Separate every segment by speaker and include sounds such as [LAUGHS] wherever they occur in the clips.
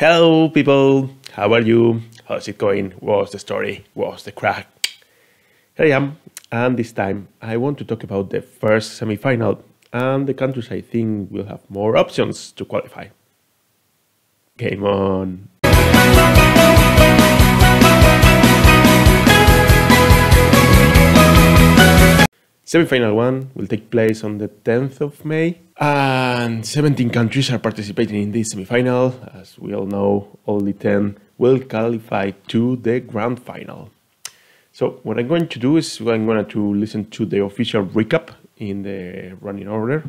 Speaker 1: Hello, people. How are you? How's it going? What's the story? What's the crack? Here I am, and this time I want to talk about the first semi-final and the countries I think will have more options to qualify. Game on! Semi-final one will take place on the 10th of May, and 17 countries are participating in this semi-final. As we all know, only 10 will qualify to the grand final. So what I'm going to do is I'm going to listen to the official recap in the running order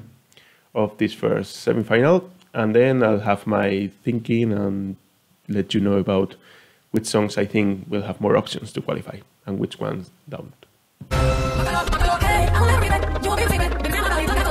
Speaker 1: of this first semi-final, and then I'll have my thinking and let you know about which songs I think will have more options to qualify and which ones don't.
Speaker 2: Sometimes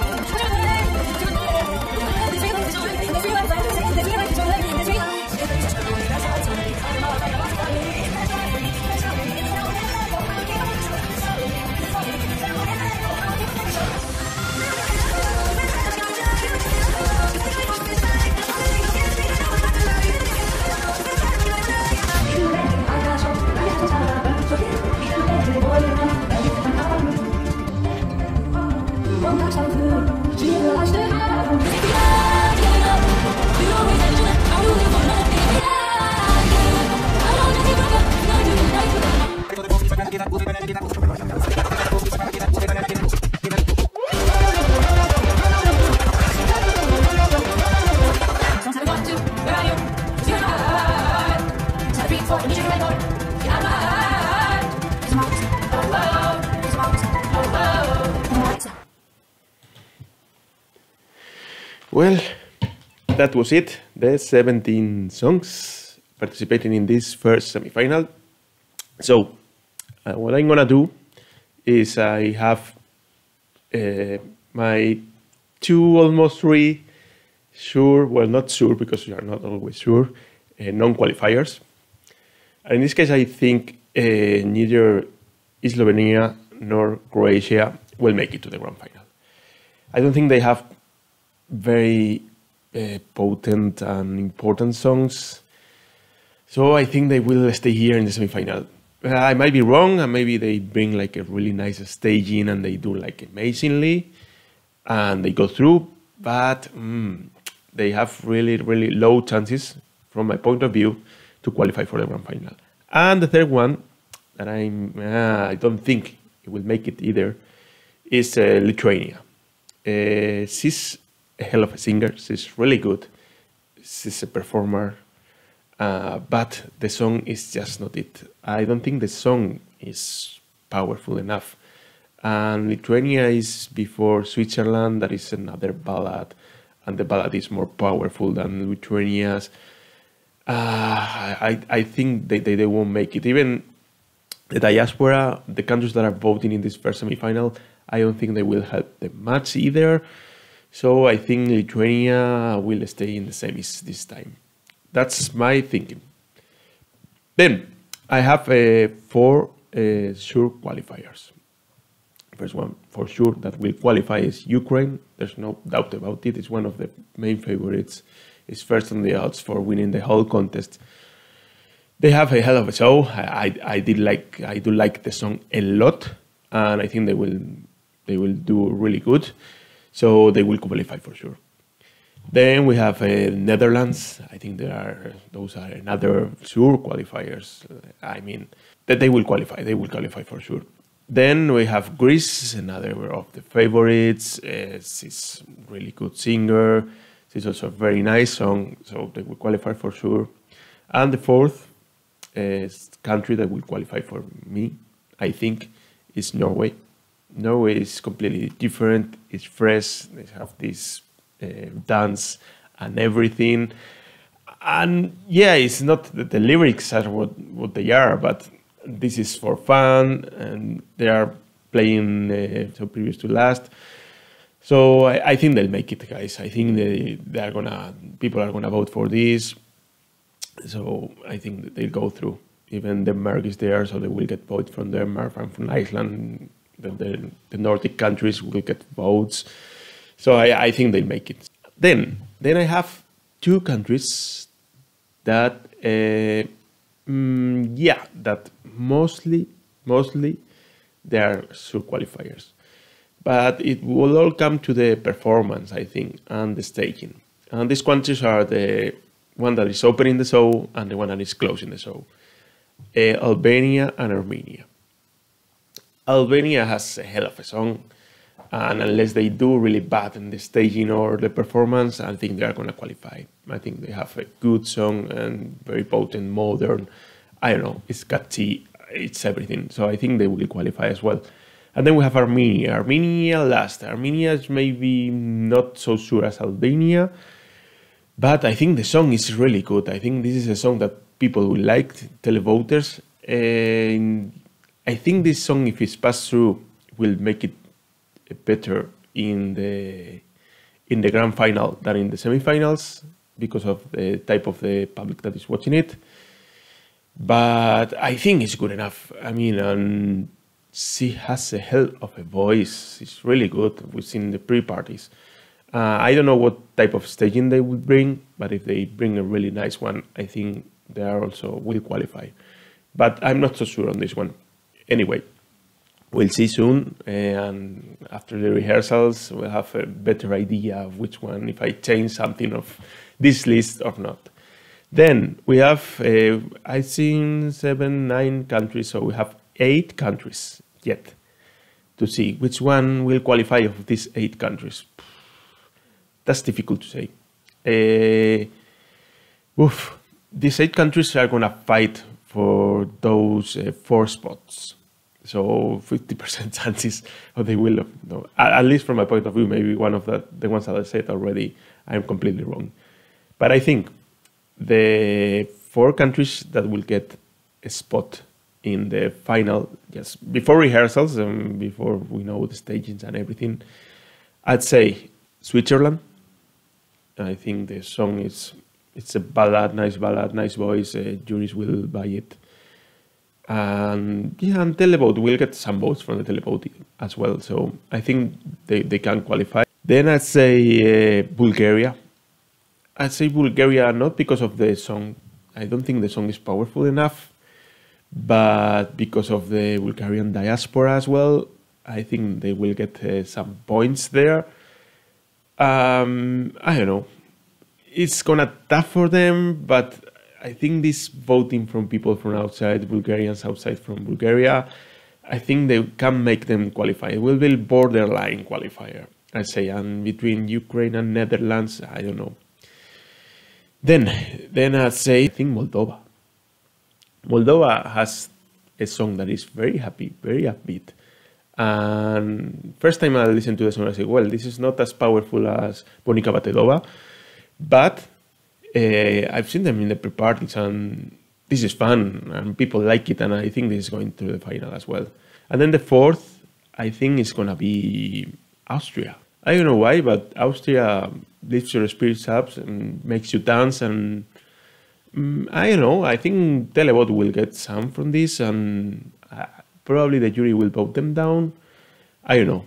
Speaker 1: Well, that was it. The 17 songs participating in this first semi-final. So, uh, what I'm gonna do is I have uh, my two, almost three, sure, well, not sure because we are not always sure, uh, non-qualifiers. And in this case, I think uh, neither Slovenia nor Croatia will make it to the grand final. I don't think they have very uh, potent and important songs. So I think they will stay here in the semi-final. Uh, I might be wrong, and maybe they bring like a really nice staging and they do like amazingly, and they go through. But mm, they have really, really low chances, from my point of view, to qualify for the grand final. And the third one, that I'm, uh, I don't think it will make it either, is uh, Lithuania. Uh, she's a hell of a singer. She's really good. She's a performer. Uh, but the song is just not it. I don't think the song is powerful enough. And Lithuania is before Switzerland, that is another ballad, and the ballad is more powerful than Lithuania's. Uh, I, I think they, they, they won't make it. Even the diaspora, the countries that are voting in this first semi-final, I don't think they will help them much either. So I think Lithuania will stay in the semis this time. That's my thinking. Then I have uh, four uh, sure qualifiers. First one for sure that will qualify is Ukraine. There's no doubt about it. It's one of the main favorites. It's first on the odds for winning the whole contest. They have a hell of a show. I, I, I did like I do like the song a lot, and I think they will they will do really good. So they will qualify for sure. Then we have uh, Netherlands. I think there are those are another sure qualifiers. I mean that they will qualify. They will qualify for sure. Then we have Greece, another of the favorites. Uh, she's really good singer. She's also a very nice song, so they will qualify for sure. And the fourth uh, country that will qualify for me, I think, is Norway. Norway is completely different. It's fresh. They have this uh, dance and everything. And yeah, it's not that the lyrics are what, what they are, but this is for fun, and they are playing uh, so previous to last. So I, I, think they'll make it, guys. I think they they are gonna people are gonna vote for this. So I think they'll go through. Even Denmark is there, so they will get votes from Denmark and from Iceland. The, the, the Nordic countries will get votes. So I, I think they'll make it. Then then I have two countries that. Uh, Mm, yeah, that mostly, mostly they are sure qualifiers. But it will all come to the performance, I think, and the staging. And these countries are the one that is opening the show and the one that is closing the show. Uh, Albania and Armenia. Albania has a hell of a song, and unless they do really bad in the staging or the performance, I think they are going to qualify. I think they have a good song and very potent, modern. I don't know, it's catchy, it's everything. So I think they will qualify as well. And then we have Armenia. Armenia last. Armenia is maybe not so sure as Albania, but I think the song is really good. I think this is a song that people will like, televoters. And I think this song, if it's passed through, will make it better in the in the grand final than in the semifinals because of the type of the public that is watching it. But I think it's good enough. I mean, and she has a hell of a voice. It's really good. We've seen the pre-parties. Uh, I don't know what type of staging they will bring, but if they bring a really nice one, I think they are also will qualify. But I'm not so sure on this one. Anyway, we'll see soon, and after the rehearsals, we'll have a better idea of which one, if I change something of this list or not. Then we have, uh, I think, seven, nine countries, so we have eight countries yet to see which one will qualify of these eight countries. That's difficult to say. Uh, oof, these eight countries are going to fight for those uh, four spots. So 50% chances of they will, no, at, least from my point of view, maybe one of the, the ones that I said already, I'm completely wrong. But I think the four countries that will get a spot in the final, just before rehearsals and before we know the stagings and everything, I'd say Switzerland. I think the song is it's a ballad, nice ballad, nice voice. Uh, juries will buy it, and yeah, and televote will get some votes from the televote as well. So I think they, they can qualify. Then I'd say uh, Bulgaria. I'd say Bulgaria not because of the song. I don't think the song is powerful enough, but because of the Bulgarian diaspora as well. I think they will get uh, some points there. Um, I don't know. It's gonna tough for them, but I think this voting from people from outside, Bulgarians outside from Bulgaria, I think they can make them qualify. It will be borderline qualifier, I say. And between Ukraine and Netherlands, I don't know. Then, then I say, I think Moldova. Moldova has a song that is very happy, very upbeat. And first time I listened to the song, I said, well, this is not as powerful as Boonika bate doba, but uh, I've seen them in the pre-parties and this is fun and people like it and I think this is going to the final as well. And then the fourth, I think is gonna be Austria. I don't know why, but Austria lifts your spirits up and makes you dance. And mm, I don't know. I think televote will get some from this, and uh, probably the jury will vote them down. I don't know.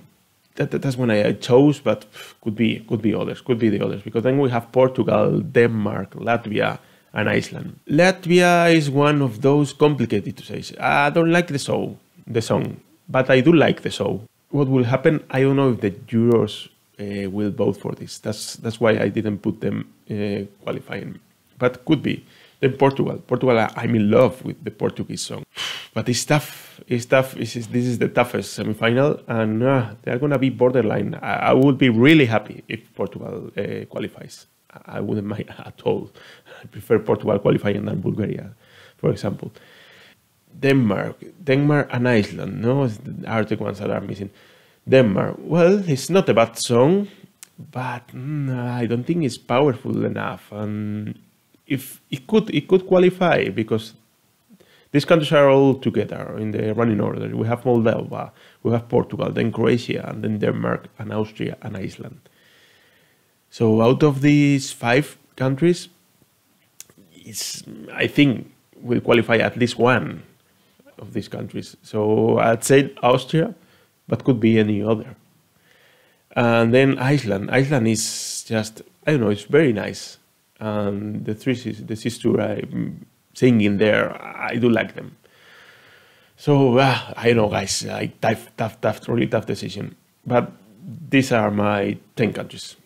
Speaker 1: That, that, that's one I chose, but could be could be others, could be the others, because then we have Portugal, Denmark, Latvia, and Iceland. Latvia is one of those complicated to say. I don't like the show, the song, but I do like the show. What will happen? I don't know if the jurors uh, will vote for this. That's that's why I didn't put them uh, qualifying, but could be. Portugal. Portugal, I'm in love with the Portuguese song, but it's tough. It's tough. This is, this is the toughest semifinal, and uh, they're gonna be borderline. I, I, would be really happy if Portugal uh, qualifies. I wouldn't mind [LAUGHS] at all. I prefer Portugal qualifying than Bulgaria, for example. Denmark, Denmark and Iceland, no, are the ones that are missing. Denmark, well, it's not a bad song, but mm, I don't think it's powerful enough. And if it could, it could qualify because these countries are all together in the running order. We have Moldova, we have Portugal, then Croatia, and then Denmark and Austria and Iceland. So out of these five countries, it's, I think will qualify at least one of these countries. So I'd say Austria, but could be any other. And then Iceland. Iceland is just, I don't know, it's very nice. And the three, the sister I'm singing there, I do like them. So uh, I know, guys, like tough, tough, tough, really tough decision. But these are my 10 countries.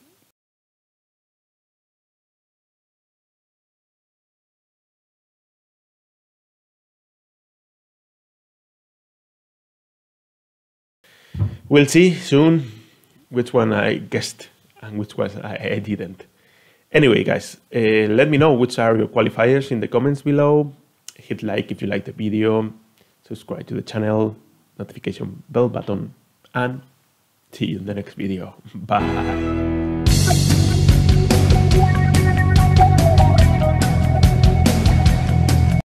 Speaker 1: We'll see soon which one I guessed and which one I, didn't. Anyway, guys, uh, let me know which are your qualifiers in the comments below. Hit like if you like the video, subscribe to the channel, notification bell button, and see you in the next video. [LAUGHS] Bye.